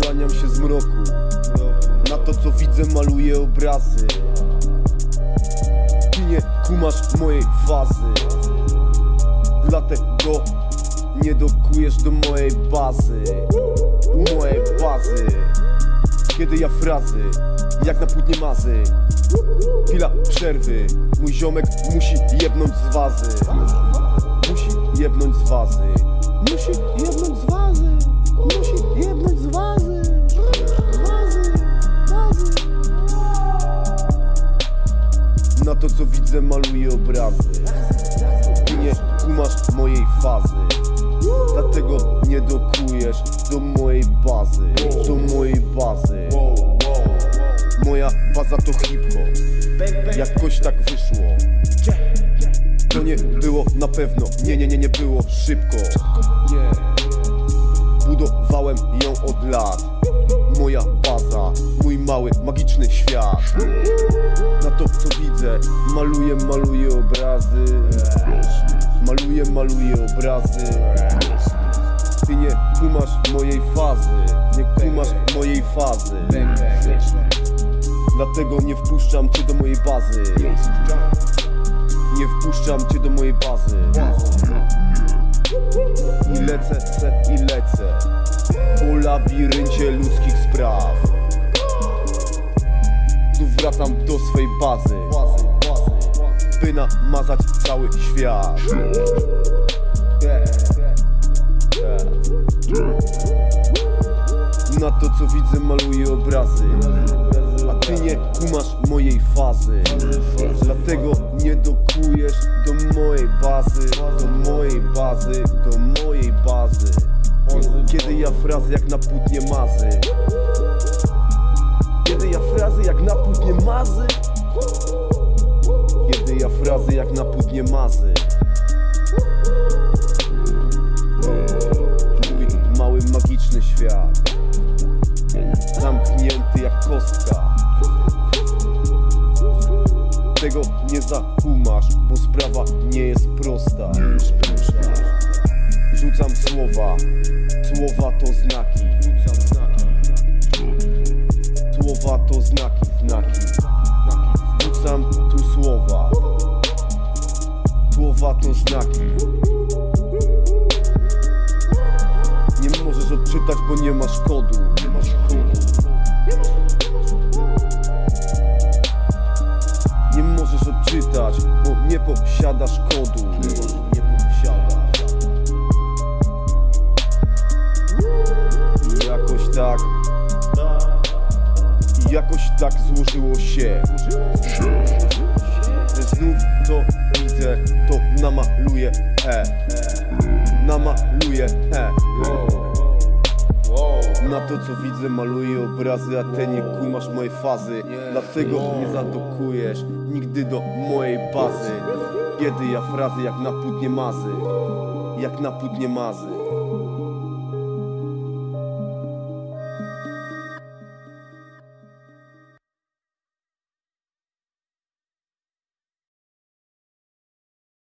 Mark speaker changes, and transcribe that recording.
Speaker 1: Wyłaniam się z mroku. Na to co widzę maluję obrazy. Ty nie kumasz mojej fazy. Dlatego nie dokujesz do mojej bazy. Mojej bazy. Kiedy ja frazy Jak na płótnie mazy. Chwila przerwy. Mój ziomek musi jebnąć z wazy. Musi jebnąć z wazy. Musi Na to co widzę maluję obrazy. Ty nie kumasz mojej fazy. Dlatego nie dokujesz do mojej bazy. Do mojej bazy. Moja baza to hip-hop. Jakoś tak wyszło. To nie było na pewno. Nie, nie, nie, nie było szybko. Budowałem ją od lat Moja baza Mój mały, magiczny świat. Na to co widzę Maluję, maluję obrazy. Maluję, maluję obrazy. Ty nie kumasz mojej fazy Nie kumasz mojej fazy. Dlatego nie wpuszczam cię do mojej bazy. Nie wpuszczam cię do mojej bazy. I lecę, se, i lecę Po labiryncie ludzkich spraw. Tu wracam do swej bazy By namazać cały świat. Na to co widzę maluję obrazy A ty nie kumasz mojej fazy. Dlatego nie dokujesz do mojej bazy Do mojej bazy, do mojej bazy Kiedy ja frazy jak na płótnie mazy. Kiedy ja frazy jak na płótnie mazy. Kiedy ja frazy jak na płótnie mazy. Mój mały magiczny świat. Zamknięty jak kostka. Tego nie zakumasz, bo sprawa nie jest prosta Rzucam słowa, słowa to znaki. Słowa to znaki, znaki. Rzucam tu słowa. Słowa to znaki. Nie możesz odczytać, bo nie masz kodu. Nie masz kodu. Nie możesz odczytać, bo nie posiadasz kodu jakoś tak złożyło się. Że znów to widzę, to namaluję E. Namaluję E. Na to co widzę maluję obrazy, a ty nie kumasz mojej fazy. Dlatego nie zadokujesz nigdy do mojej bazy. Kiedy ja frazy jak na płótnie mazy. Jak na płótnie mazy